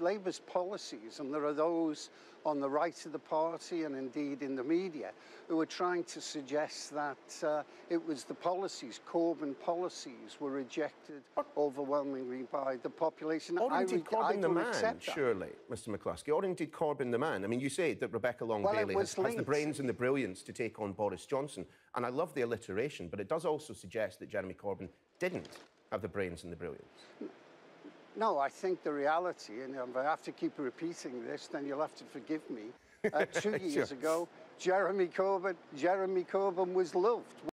Labour's policies, and there are those on the right of the party and indeed in the media who are trying to suggest that uh, it was the policies, Corbyn policies, were rejected overwhelmingly by the population. Or indeed Corbyn the man, surely, Mr McCluskey. Or indeed Corbyn the man. I mean, you say that Rebecca Long Well, Bailey has, has the brains and the brilliance to take on Boris Johnson. And I love the alliteration, but it does also suggest that Jeremy Corbyn didn't have the brains and the brilliance. No, I think the reality, and if I have to keep repeating this, then you'll have to forgive me. Uh, two years Sure. ago, Jeremy Corbyn, Jeremy Corbyn was loved.